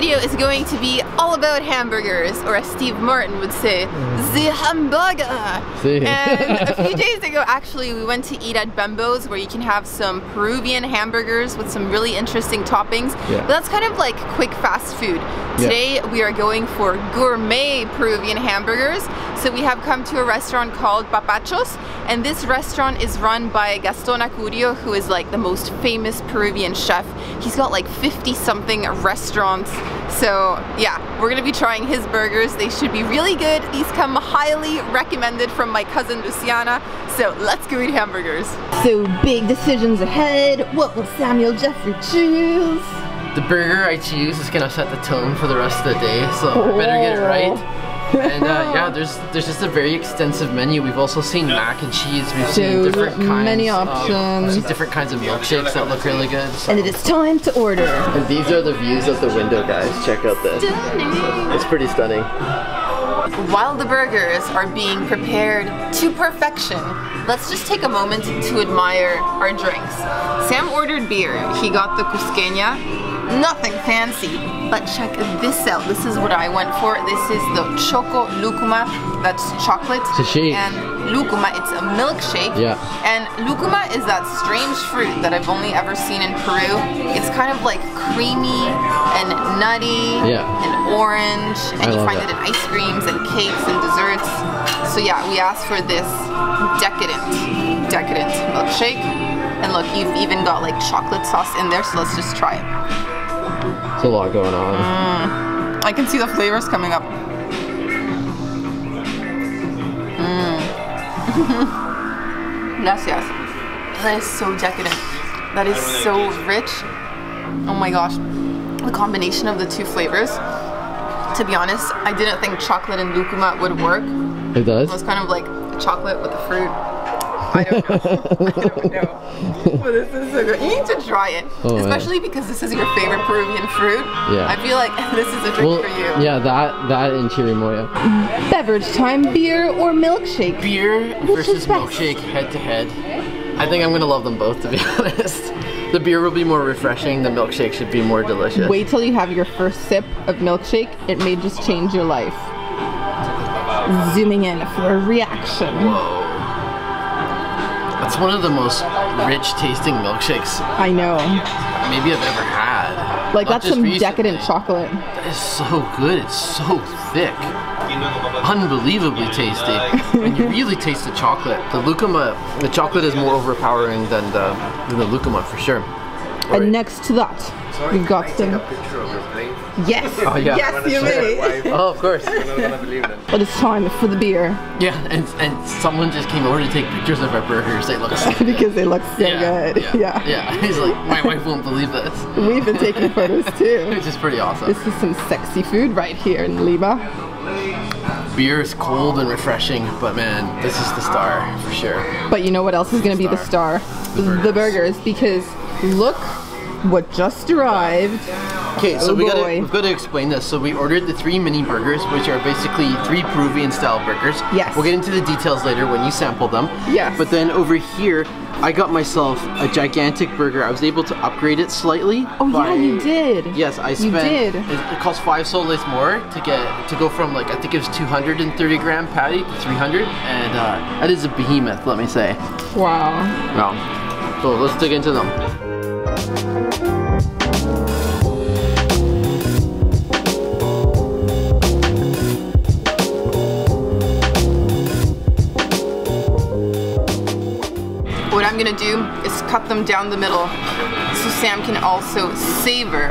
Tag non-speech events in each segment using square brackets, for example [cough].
video is going to be all about hamburgers, or as Steve Martin would say, mm. the hamburger. See? And a few [laughs] days ago, actually, we went to eat at Bembo's, where you can have some Peruvian hamburgers with some really interesting toppings. Yeah. But that's kind of like quick fast food. Today, we are going for gourmet Peruvian hamburgers. So we have come to a restaurant called Papachos, and this restaurant is run by Gaston Acurio, who is like the most famous Peruvian chef. He's got like 50 something restaurants. So yeah, we're gonna be trying his burgers. They should be really good. These come highly recommended from my cousin Luciana. So let's go eat hamburgers. So big decisions ahead. What will Samuel Jeffrey choose? The burger I choose is gonna set the tone for the rest of the day, so I better get it right. Oh. And uh, yeah, there's there's just a very extensive menu. We've also seen mac and cheese. We've seen So different kinds. many of- options. we've seen different kinds of milkshakes that look really good. so- And it is time to order. And these are the views of the window, guys. Check out this. It's pretty stunning. While the burgers are being prepared to perfection, let's just take a moment to admire our drinks. Sam ordered beer. He got the Cusqueña. Nothing fancy, but check this out. This is what I went for. This is the Choco Lucuma. That's chocolate. It's a shake. And Lucuma, it's a milkshake. Yeah. And Lucuma is that strange fruit that I've only ever seen in Peru. It's kind of like creamy and nutty Yeah. and orange, and I you find it. it in ice creams and cakes and desserts. So yeah, we asked for this decadent, decadent milkshake. And look, you've even got like chocolate sauce in there, so let's just try it. There's a lot going on. I can see the flavors coming up. Mm. [laughs] yes, yes. That is so decadent. That is so rich. Oh my gosh. The combination of the two flavors. To be honest, I didn't think chocolate and lucuma would work. It does? It was kind of like chocolate with the fruit. I don't know. [laughs] I don't know. [laughs] But this is so good. You need to try it. Oh, man. Especially because this is your favorite Peruvian fruit. Yeah. I feel like [laughs] this is a drink Well, for you. yeah, that that and chirimoya. Beverage time, beer or milkshake? Beer Which versus milkshake head to head. I think I'm gonna love them both to be honest. The beer will be more refreshing, the milkshake should be more delicious. Wait till you have your first sip of milkshake. It may just change your life. Zooming in for a reaction. It's one of the most rich tasting milkshakes I know. maybe I've ever had. Like Not that's some recently. decadent chocolate. That is so good. It's so thick. Unbelievably tasty. and you really taste the chocolate. The lucuma, the chocolate is more overpowering than the, than the lucuma for sure. And next to that, we've got some. Yes. Oh, yeah. Yes, you may. Oh, of course. But it's time for the beer Yeah, and, and someone just came over to take pictures of our burgers. They look so [laughs] because they look so yeah, good. Yeah, Yeah. yeah. He's like, my wife won't believe this. We've been taking photos [laughs] too. Which is pretty awesome. This is some sexy food right here in Lima. Beer is cold and refreshing, but man, this is the star for sure. But you know what else is going to be the star? The burgers. because look what just arrived. Okay, so Oh we gotta we've got to explain this. So we ordered the three mini burgers, which are basically three Peruvian style burgers. Yes. We'll get into the details later when you sample them. Yes. But then over here, I got myself a gigantic burger. I was able to upgrade it slightly. Oh yeah, you did. Yes, I spent. You did. It, it cost five soles more to get to go from like I think it was 230 gram patty to 300, and uh, that is a behemoth. Let me say. Wow. Wow. So let's dig into them. What I'm gonna do is cut them down the middle so Sam can also savor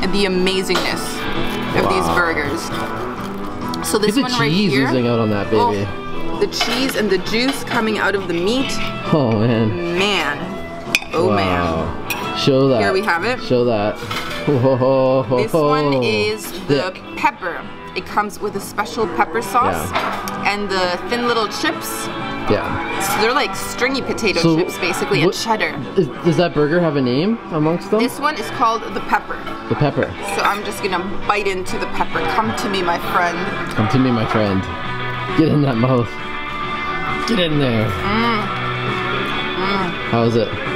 the amazingness of these burgers. So this Look one the right cheese here, oozing out on that baby. oh, the cheese and the juice coming out of the meat, Oh, man. man, oh man. Show that. Here we have it. Show that. [laughs] This one is the pepper. It comes with a special pepper sauce and the thin little chips. Yeah. So they're like stringy potato So, chips basically and cheddar. Is, does that burger have a name amongst them? This one is called the pepper. the pepper. So I'm just gonna bite into the pepper. Come to me, my friend. Come to me, my friend. Get in that mouth. Get in there. Mm. Mm. How is it?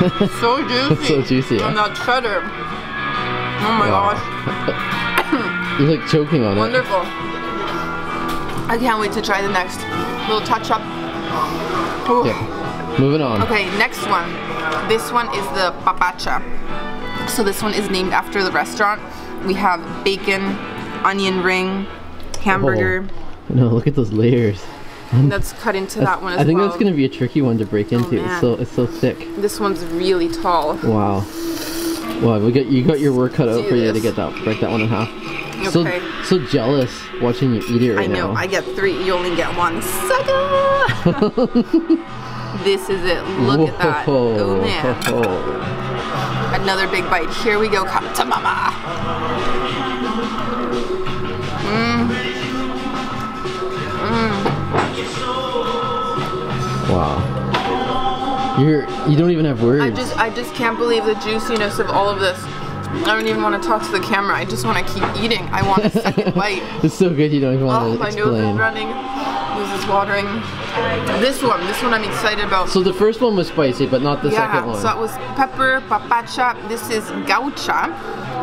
[laughs] So juicy. so juicy. And that cheddar. Oh my Wow. gosh, [coughs] You're like choking on it. wonderful. I can't wait to try the next little touch up. Ooh. Okay. Moving on. Okay, next one. This one is the papacha. So this one is named after the restaurant. We have bacon, onion ring, oh. hamburger. No, look at those layers. Um, that's cut into that one as well. I think well. Oh, that's gonna be a tricky one to break oh, into. it's so it's so thick. This one's really tall. Wow. Wow, we got you got your work cut out for you to get that break that one in half. So Okay. so jealous watching you eat it right now. I know, now. I get three, you only get one. Sucker! [laughs] this is it. Look at that. Oh man. Whoa. Another big bite. Here we go. Come to mama. Wow. You're you don't even have words. I just I just can't believe the juiciness of all of this. I don't even want to talk to the camera. I just want to keep eating. I want a second bite. it's so good you don't even Oh, want to explain. Oh, my nose is running. Nose is watering. This one, this one I'm excited about. So the first one was spicy, but not the yeah, second one. so that was pepper, papacha. This is gaucha.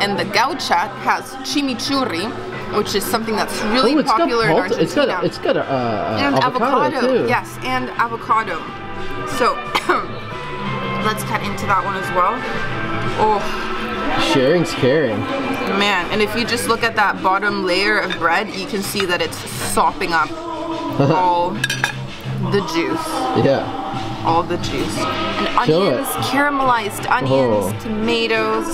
And the gaucha has chimichurri, which is something that's really oh, popular in Argentina. It's got a, it's got a, uh, and avocado, too. Yes, and avocado. So [coughs] let's cut into that one as well. Oh Sharing's caring. man, and if you just look at that bottom layer of bread, you can see that it's sopping up [laughs] all the juice. Yeah. All the juice. And onions, caramelized onions, Oh. tomatoes.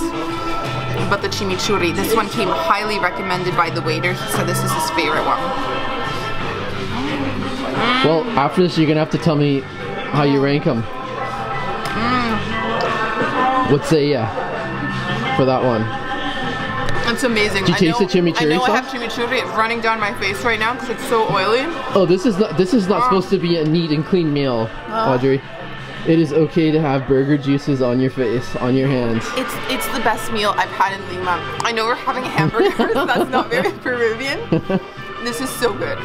But the chimichurri, this one came highly recommended by the waiter. He said this is his favorite one. Well, after this, you're gonna have to tell me how you rank them. Mm. What say ya for that one? It's amazing. Did you I taste know, the chimichurri I know I have chimichurri. It's running down my face right now because it's so oily. Oh, this is not this is not Ah. supposed to be a neat and clean meal, Audrey. It is okay to have burger juices on your face, on your hands. It's it's the best meal I've had in Lima. I know we're having hamburgers. [laughs] that's not very Peruvian. This is so good.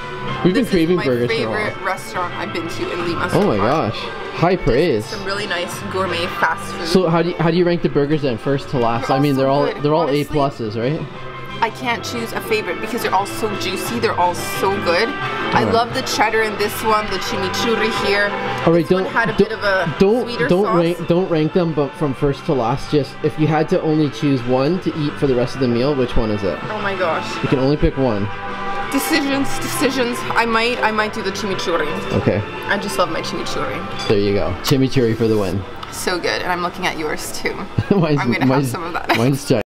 We've been This craving is my burgers for a favorite restaurant I've been to in Lima. So Oh my far. gosh, high praise. Some really nice gourmet fast food. So how do you, how do you rank the burgers then, first to last? They're I mean, they're all good. they're all A pluses, right? I can't choose a favorite because they're all so juicy. They're all so good. I Alright. love the cheddar in this one, the chimichurri here. All right, This don't had a don't, bit of a don't don't sauce. rank don't rank them, but from first to last. Just if you had to only choose one to eat for the rest of the meal, which one is it? Oh my gosh. You can only pick one. Decisions, decisions. I might, I might do the chimichurri. Okay, I just love my chimichurri. there you go. Chimichurri for the win. So good, and I'm looking at yours too. [laughs] mine's, I'm gonna have some of that. Mine's [laughs] giant.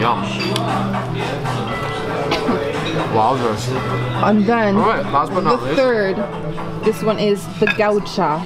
Yum. Wowzers. I'm done. Last but not the least. third. This one is the gaucha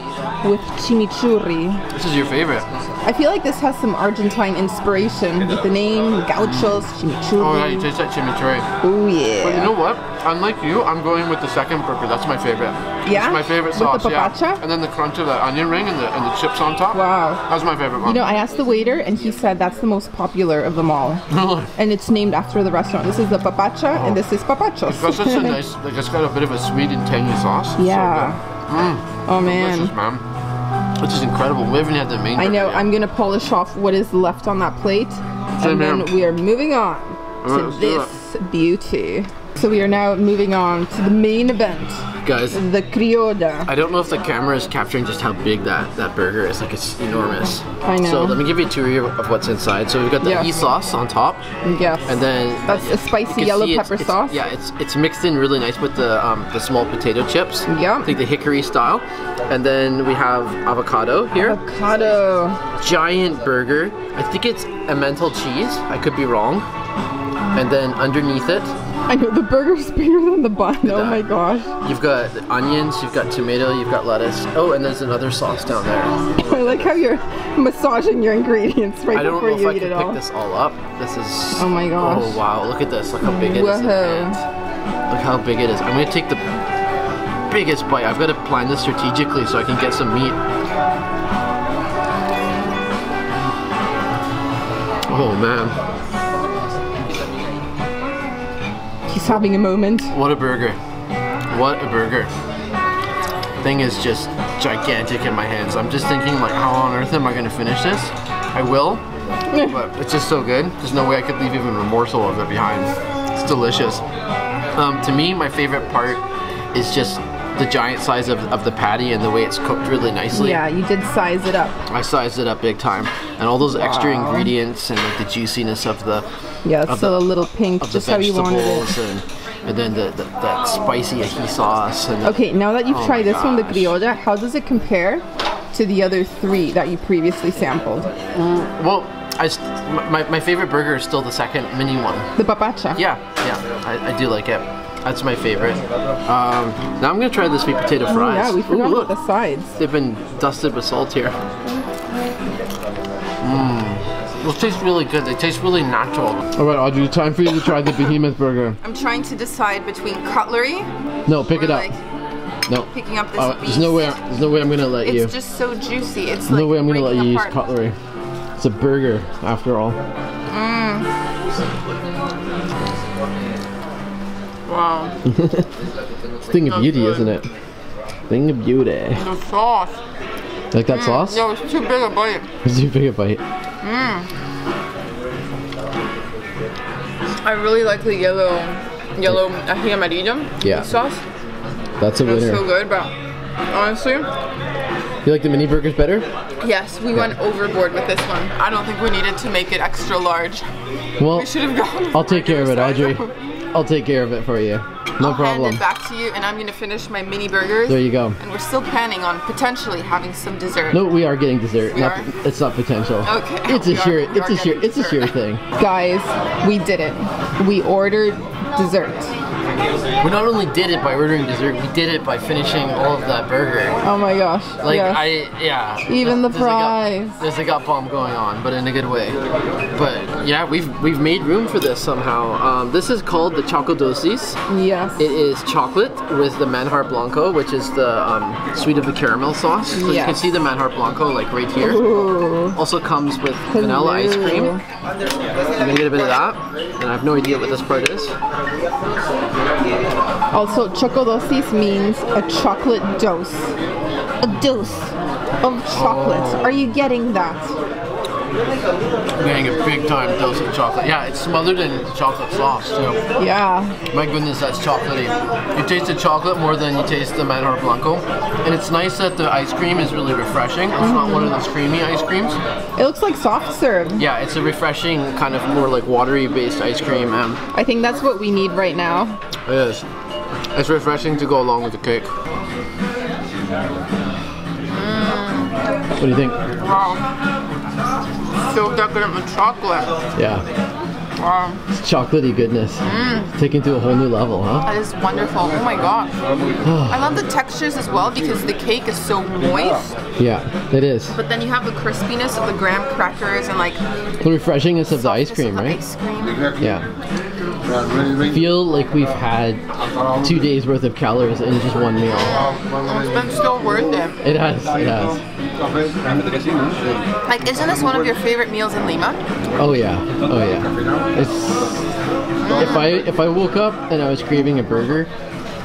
with chimichurri. This is your favorite. I feel like this has some Argentine inspiration with the name gauchos chimichurri. Oh yeah, you taste that chimichurri. Oh yeah. But you know what? Unlike you, I'm going with the second burger. That's my favorite. Yeah? It's my favorite With the sauce. yeah. And then the crunch of the onion ring and the and the chips on top. Wow. That's my favorite one. You know, I asked the waiter and he said that's the most popular of them all. [laughs] Really? And it's named after the restaurant. This is the papacha oh. and this is papachos. It's got such a [laughs] nice, like it's got a bit of a sweet and tangy sauce. It's Yeah. So good. Mm. Oh Delicious, man. man. This is incredible. We haven't had the main. I know, yet. I'm gonna polish off what is left on that plate. Same and then we are moving on to this beauty. So we are now moving on to the main event, Guys, the criolla. I don't know if the camera is capturing just how big that, that burger is. Like it's enormous. I know. So let me give you a tour of what's inside. So we've got the Yeah. e sauce on top, Yes. and then That's a spicy yellow it's- pepper it's- sauce. Yeah, it's it's mixed in really nice with the um, the small potato chips. Yeah. I think the hickory style, and then we have avocado here. Avocado. Giant burger. I think it's emmental cheese. I could be wrong. And then underneath it, I know the burger's bigger than the bun. Oh my gosh. you've got onions, you've got tomato, you've got lettuce. Oh, and there's another sauce down there. [laughs] I like how you're massaging your ingredients right before you eat it. I don't know if I can pick all. this all up. This is. Oh my oh, gosh. Oh wow! Look at this. Look how big it is. Whoa. hand. Look how big it is. I'm gonna take the biggest bite. I've got to plan this strategically so I can get some meat. Oh man, He's having a moment. what a burger! What a burger! Thing is just gigantic in my hands. I'm just thinking like, how on earth am I gonna finish this? I will, but it's just so good. There's no way I could leave even a morsel of it behind. It's delicious. Um, to me, my favorite part is just the giant size of, of the patty and the way it's cooked really nicely. Yeah, you did size it up. I sized it up big time, and all those extra ingredients and like the juiciness of the Yeah, Of still the- a little pink, just how you wanted vegetables it. and and then the, the that spicy ají sauce and Okay, now that you've Oh tried this one, the gosh. criolla, how does it compare to the other three that you previously sampled? Mm, well, I my, my favorite burger is still the second mini one. The papacha. Yeah, yeah, I, I do like it. That's my favorite. Um, now I'm gonna try the sweet potato Oh, fries. yeah, we Ooh, forgot look, the sides. they've been dusted with salt here. Mmm. Those taste really good. They taste really natural. All right, Audrey, time for you to try the behemoth burger. I'm trying to decide between cutlery No, pick it up. like No. picking up this Uh, beef. there's no way. There's no way I'm gonna let It's you. just so juicy. It's no like no way I'm gonna let breaking you use cutlery. It's a burger, after all. Wow. It's a thing of That's beauty, good. isn't it? Thing of beauty. The sauce. Like that mm. sauce? No, it's too big a bite. [laughs] It's too big a bite. Mmm. I really like the yellow, yellow ají amarillo Yeah. sauce. That's a It's winner. so good, but honestly, You like the mini burgers better? yes, we went overboard with this one. I don't think we needed to make it extra large. Well, We should have gone. I'll take care of it, [laughs] Audrey. [laughs] size. I'll take care of it for you. No I'll problem. hand it back to you, and I'm gonna finish my mini burgers. There you go. And we're still planning on potentially having some dessert. No, we are getting dessert. We not, are? It's not potential. Okay. [laughs] It's a are- sure. It's a sure. getting It's a sure thing. Guys, we did it. We ordered dessert. We not only did it by ordering dessert, we did it by finishing all of that burger. Oh my gosh. Like yes. I, yeah. Even the there's a there's a gut bomb going on, but in a good way. But yeah, we've we've made room for this somehow. Um, this is called the Choco Dosis. yes. It is chocolate with the Manjar Blanco, which is the um, sweet of the caramel sauce. So you can see the Manjar Blanco like right here. Ooh. Also comes with vanilla ice cream. I'm gonna get a bit of that, and I have no idea what this part is. Also, chocodosis means a chocolate dose. A dose of chocolate. Are you getting that? I'm getting a big time dose of chocolate. Yeah, it's smothered in chocolate sauce too. Yeah. My goodness, that's chocolatey. You taste the chocolate more than you taste the Manjar Blanco. And it's nice that the ice cream is really refreshing. It's not one of those creamy ice creams. It looks like soft serve. Yeah, it's a refreshing, kind of more like watery based ice cream. Um, I think that's what we need right now. it is. It's refreshing to go along with the cake. What do you think? Wow. So decadent with chocolate. Yeah, Wow. it's chocolatey goodness. Mm. Taken to a whole new level, huh? That is wonderful. Oh my gosh. [sighs] I love the textures as well because the cake is so moist, Yeah, it is. but then you have the crispiness of the graham crackers and like The refreshingness of the ice cream, the right? Ice cream. Yeah. Feel like we've had two days worth of calories in just one meal. It's been still worth it. It has. It has. Like, isn't this one of your favorite meals in Lima? Oh yeah. Oh yeah. It's if I if I woke up and I was craving a burger,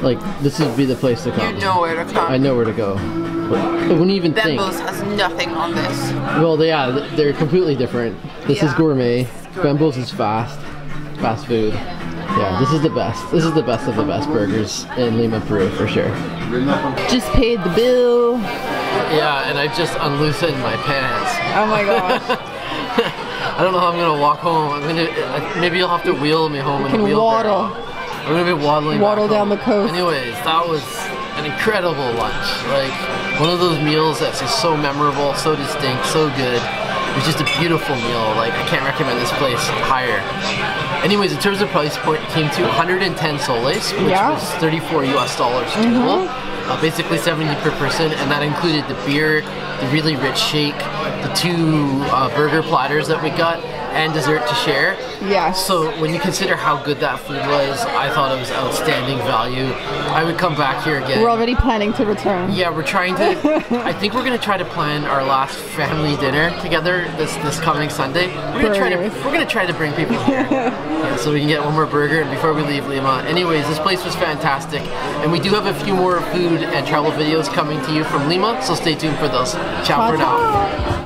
like this would be the place to come. You come. know where to come. I know where to go. But I wouldn't even think. Bembos has nothing on this. Well, they, yeah, they're completely different. This is Yeah. gourmet. Bembos is fast, fast food. Yeah, this is the best. This is the best of the best burgers in Lima, Peru for sure. Just paid the bill. Yeah, and I just unloosened my pants. Oh my gosh. [laughs] I don't know how I'm gonna walk home. I'm gonna maybe you'll have to wheel me home in Can a wheelbarrow. waddle. I'm gonna be waddling. Waddle down home. the coast. Anyways, that was an incredible lunch. Like one of those meals that's just so memorable, so distinct, so good. It was just a beautiful meal. Like I can't recommend this place higher. Anyways, in terms of price point, it came to 110 soles, which Yeah. was 34 US dollars total. Mm-hmm. Uh, basically 70 per person, and that included the beer, the really rich shake, the two uh, burger platters that we got, and dessert to share. Yes. So when you consider how good that food was, I thought it was outstanding value. I would come back here again. We're already planning to return. yeah, we're trying to. [laughs] I think we're gonna try to plan our last family dinner together this this coming Sunday. We're gonna try to we're gonna try to bring people here, [laughs] yeah, so we can get one more burger and before we leave Lima. Anyways, this place was fantastic, and we do have a few more food and travel videos coming to you from Lima. So stay tuned for those. Ciao for now.